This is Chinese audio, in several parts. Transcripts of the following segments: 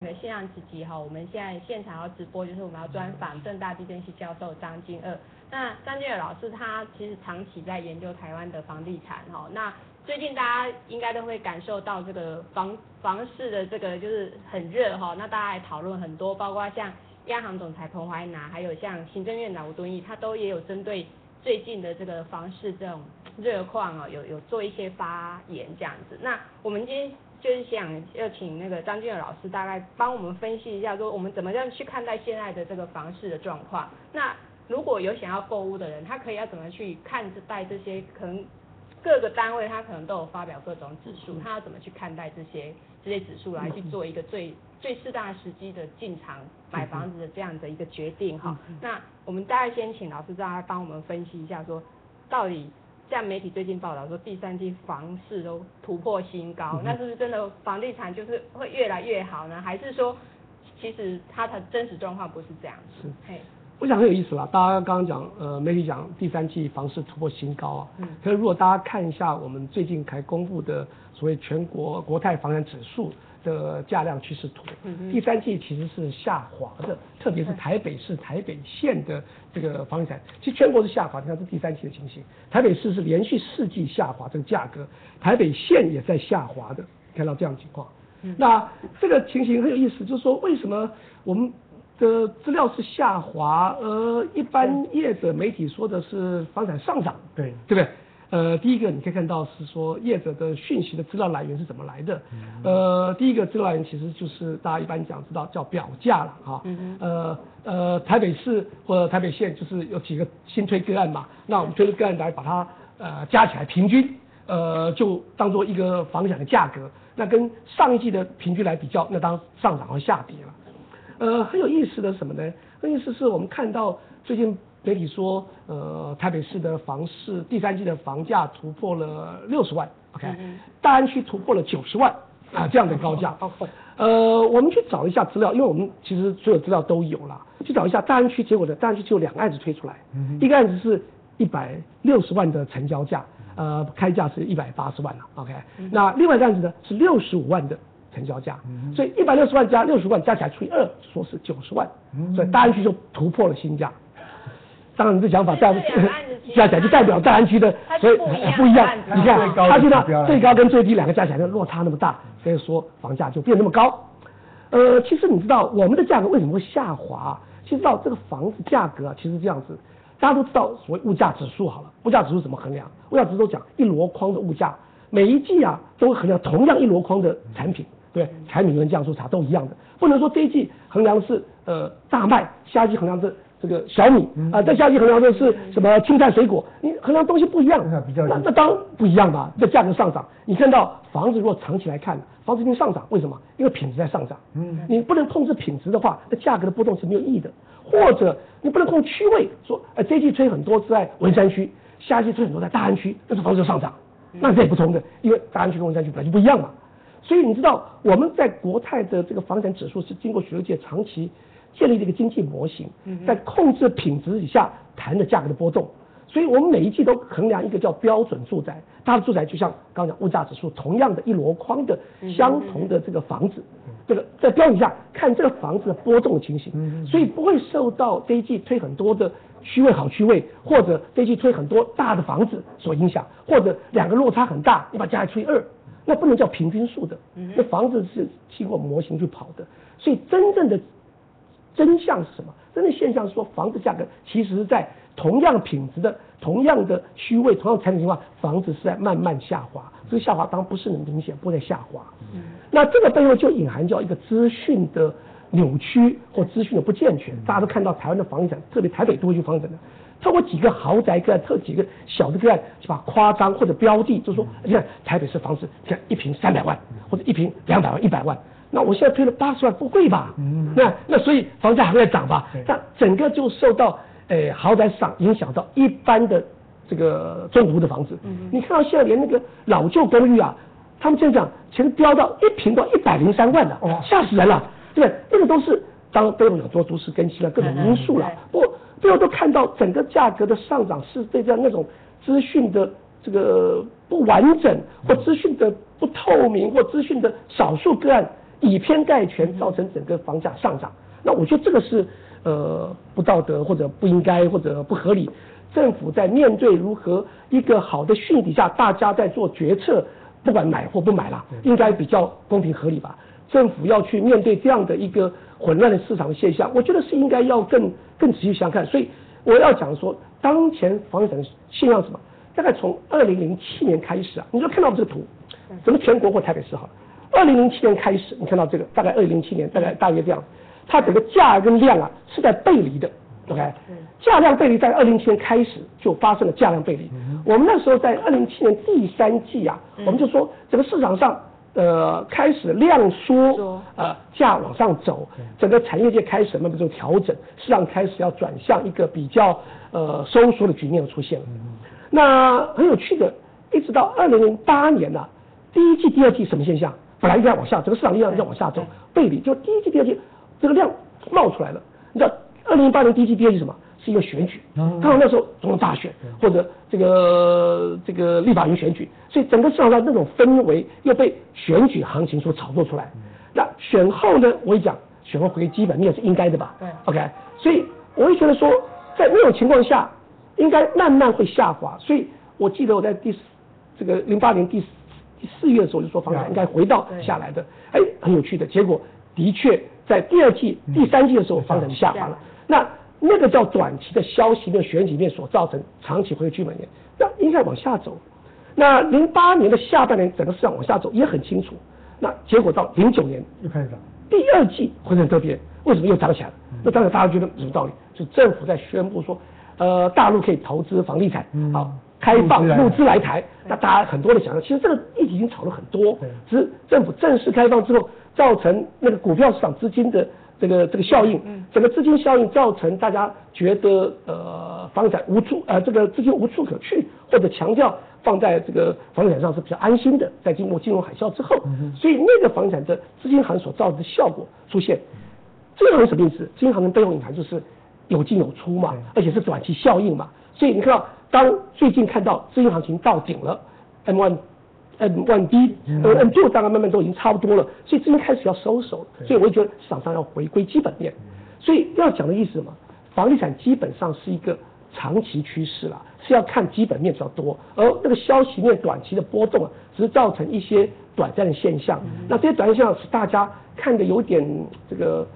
的限量之集哈，我们现在现场要直播，就是我们要专访正大地震系教授张金二。那张金二老师他其实长期在研究台湾的房地产哈，那最近大家应该都会感受到这个房房市的这个就是很热哈，那大家也讨论很多，包括像央行总裁彭淮南，还有像行政院长吴敦义，他都也有针对最近的这个房市这种热况啊，有有做一些发言这样子。那我们今天。就是想要请那个张俊友老师大概帮我们分析一下，说我们怎么样去看待现在的这个房市的状况。那如果有想要购物的人，他可以要怎么去看待这些？可能各个单位他可能都有发表各种指数，他要怎么去看待这些这些指数来去做一个最最适当时机的进场买房子的这样的一个决定哈？那我们大概先请老师大概帮我们分析一下，说到底。像媒体最近报道说，第三季房市都突破新高，那是不是真的房地产就是会越来越好呢？还是说，其实它的真实状况不是这样？是，嘿，我想很有意思啦。大家刚刚讲，呃，媒体讲第三季房市突破新高啊。嗯。可是如果大家看一下我们最近才公布的所谓全国国泰房产指数。的价量趋势图，第三季其实是下滑的，特别是台北市、台北县的这个房地产，其实全国是下滑。你看这第三季的情形，台北市是连续四季下滑，这个价格，台北县也在下滑的，看到这样情况。那这个情形很有意思，就是说为什么我们的资料是下滑，而一般业者媒体说的是房产上涨，对。对不对？呃，第一个你可以看到是说业者的讯息的资料来源是怎么来的。呃，第一个资料来源其实就是大家一般讲知道叫表价了哈。呃呃，台北市或者台北县就是有几个新推个案嘛，那我们推个案来把它呃加起来平均，呃就当做一个房产的价格。那跟上一季的平均来比较，那当上涨和下跌了。呃，很有意思的什么呢？很有意思是我们看到最近。媒体说，呃，台北市的房市第三季的房价突破了六十万，OK，大安区突破了九十万啊，这样的高价。呃，我们去找一下资料，因为我们其实所有资料都有了，去找一下大安区，结果呢，大安区只有两个案子推出来，一个案子是一百六十万的成交价，呃，开价是一百八十万了，OK，那另外一个案子呢是六十五万的成交价，所以一百六十万加六十万加起来除以二，说是九十万，所以大安区就突破了新价。当然，你的想法这样加起来就代表大安区的，所以不一样。你看，它现在最高跟最低两个加起来的落差那么大，所以说房价就变那么高。呃，其实你知道我们的价格为什么会下滑？其实到这个房子价格啊，其实这样子，大家都知道所谓物价指数好了，物价指数怎么衡量？物价指数讲一箩筐的物价，每一季啊都会衡量同样一箩筐的产品，对，柴米油盐酱醋茶都一样的，不能说这一季衡量是呃大麦，下一季衡量是。这个小米啊，在下季衡量的是什么青菜水果？你衡量东西不一样，那那当不一样吧？这价格上涨，你看到房子如果长期来看，房子一定上涨，为什么？因为品质在上涨。嗯，你不能控制品质的话，那价格的波动是没有意义的。或者你不能控区位，说呃这季吹很多在文山区，下季吹很多在大安区，那是房子上涨，那这也不同的，因为大安区跟文山区本来就不一样嘛。所以你知道我们在国泰的这个房产指数是经过许多届长期。建立这个经济模型，在控制品质以下谈的价格的波动，所以我们每一季都衡量一个叫标准住宅，它的住宅就像刚刚讲物价指数，同样的一箩筐的相同的这个房子，这个在标准下看这个房子的波动的情形，所以不会受到这一季推很多的区位好区位，或者这一季推很多大的房子所影响，或者两个落差很大，你把加起来除以二，那不能叫平均数的，那房子是经过模型去跑的，所以真正的。真相是什么？真的现象是说，房子价格其实在同样品质的、同样的区位、同样产品情况，房子是在慢慢下滑。这个下滑当然不是很明显，不在下滑。嗯。那这个背后就隐含叫一个资讯的扭曲或资讯的不健全。大家都看到台湾的房地产，特别台北都会去房产的，透过几个豪宅个案，特几个小的个案，就把夸张或者标的，就说你看台北市房子，你看一平三百万，或者一平两百万、一百万。那我现在推了八十万，不会吧？嗯，那那所以房价还在涨吧？那整个就受到诶豪宅市场影响到一般的这个中古的房子。嗯，你看到现在连那个老旧公寓啊，他们现在讲，其实飙到一平到一百零三万了，哦，吓死人了，对不对？那个都是当都有很多都市更新了各种因素了。不过，最后都看到整个价格的上涨是对这样那种资讯的这个不完整或资讯的不透明或资讯的少数个案。以偏概全，造成整个房价上涨。那我觉得这个是呃不道德或者不应该或者不合理。政府在面对如何一个好的讯底下，大家在做决策，不管买或不买啦，应该比较公平合理吧？政府要去面对这样的一个混乱的市场现象，我觉得是应该要更更仔细想看。所以我要讲说，当前房地产现象什么？大概从二零零七年开始啊，你就看到这个图，什么全国或台北市好了。二零零七年开始，你看到这个，大概二零零七年大概大约这样，它整个价跟量啊是在背离的。OK，价量背离在二零七年开始就发生了价量背离。我们那时候在二零零七年第三季啊，我们就说整个市场上呃开始量缩，呃价往上走，整个产业界开始慢慢做调整，市场开始要转向一个比较呃收缩的局面出现了。那很有趣的，一直到二零零八年呢，第一季、第二季什么现象？本来应该往下，整个市场力量要往下走，背离，就第一季、第二季这个量冒出来了，你知道。二零一八年第一季、第二季什么？是一个选举，刚好那时候总统大选或者这个这个立法院选举，所以整个市场上那种氛围又被选举行情所炒作出来。那选后呢？我一讲，选后回基本面是应该的吧？对，OK。所以我会觉得说，在那种情况下，应该慢慢会下滑。所以我记得我在第这个零八年第第四月的时候就说，房产应该回到下来的。哎，很有趣的结果，的确在第二季、第三季的时候，房产就下滑了。那那个叫短期的消息面、选举面所造成长期回基本面，那应该往下走。那零八年的下半年整个市场往下走也很清楚。那结果到零九年又开始涨，第二季会很特别，为什么又涨起来了？那当然大家觉得什么道理？就政府在宣布说，呃，大陆可以投资房地产，好开放募资来台。那大家很多的想象，其实这个议题已经炒了很多，只是政府正式开放之后，造成那个股票市场资金的。这个这个效应，整个资金效应造成大家觉得呃房产无处呃这个资金无处可去，或者强调放在这个房地产上是比较安心的，在经过金融海啸之后，所以那个房地产的资金行所造成的效果出现，这个什么意思？资金行的背后隐含就是有进有出嘛，而且是短期效应嘛，所以你看到当最近看到资金行情到顶了，M one。M one D，呃，M two 大概慢慢都已经差不多了，所以这边开始要收手，所以我就觉得市场上要回归基本面，所以要讲的意思什么？房地产基本上是一个长期趋势了，是要看基本面比较多，而那个消息面短期的波动啊，只是造成一些短暂的现象，那这些短暂现象是大家看的有点这个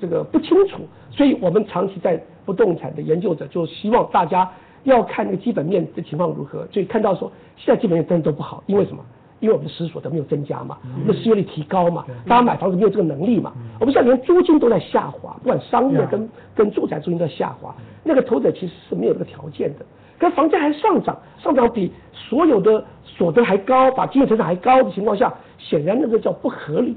这个不清楚，所以我们长期在不动产的研究者就希望大家。要看那个基本面的情况如何，所以看到说现在基本面真的都不好，因为什么？因为我们的实所得没有增加嘛，我们的失业率提高嘛，大家买房子没有这个能力嘛。我们现在连租金都在下滑，不管商业跟跟住宅租金都在下滑，那个投资者其实是没有这个条件的。可房价还上涨，上涨比所有的所得还高，把经济成长还高的情况下，显然那个叫不合理。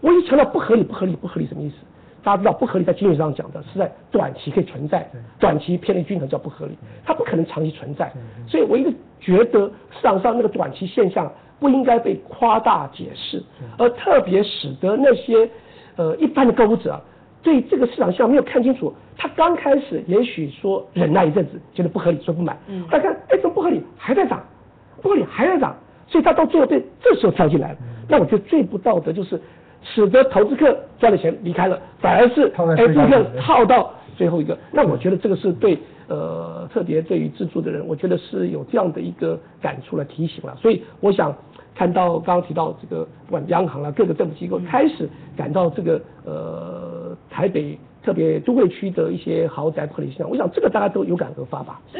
我一强调不合理，不合理，不合理什么意思？大家知道不合理，在经济上讲的是在短期可以存在，短期偏离均衡叫不合理，它不可能长期存在。所以我一直觉得市场上那个短期现象不应该被夸大解释，而特别使得那些呃一般的购物者对这个市场现象没有看清楚。他刚开始也许说忍耐一阵子，觉得不合理，说不买。嗯。大看，哎，怎么不合理？还在涨，不合理还在涨，所以他到最后被这时候跳进来了。那我觉得最不道德就是。使得投资客赚了钱离开了，反而是哎，顾客套到最后一个。那我觉得这个是对呃，特别对于自住的人，我觉得是有这样的一个感触来提醒了。所以我想看到刚刚提到这个，不管央行啊，各个政府机构开始感到这个呃台北特别都会区的一些豪宅不合理现象，我想这个大家都有感而发吧。所以。